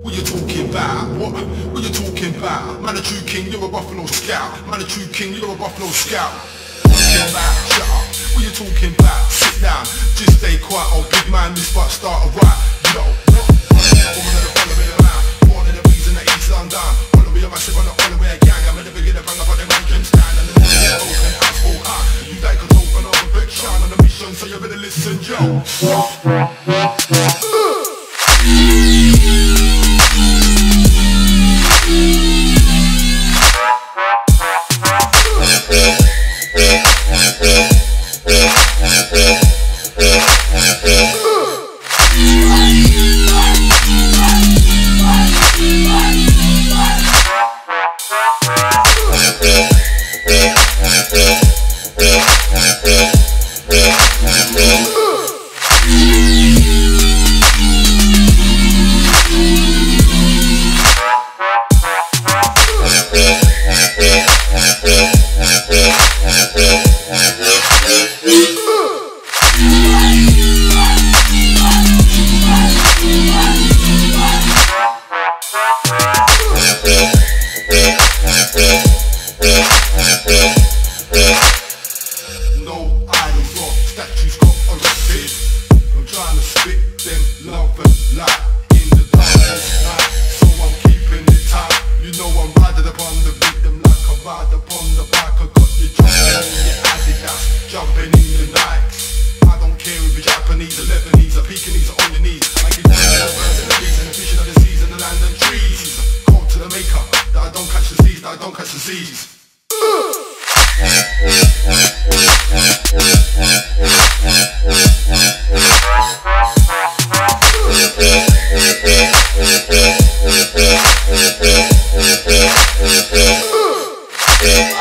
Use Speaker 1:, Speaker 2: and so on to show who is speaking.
Speaker 1: What you talking about? What? What you talking about? Man a true king, you're a Buffalo Scout. Man a true king, you're a Buffalo Scout. What you Talking about? Shut up. What you talking about? Sit down. Just stay quiet. Oh, big man, this but start a. You know. Woman follow me around. Born in the London. Wanna be a massive on the all gang. I'm in the beginning, bang on. And the open. You talk on on mission, so you better listen, Joe. Trying to spit them love and light in the darkest night. So I'm keeping it tight. You know I'm riding upon the rhythm like I ride upon the bike. I got you jumping in your Adidas, jumping in the night. I don't care if you're Japanese or Lebanese or Pekingese or on your knees. I give you the birds and the bees and the fishing of the seas and the land and trees. Call to the maker that I don't catch the seas, that I don't catch the seas. Yeah.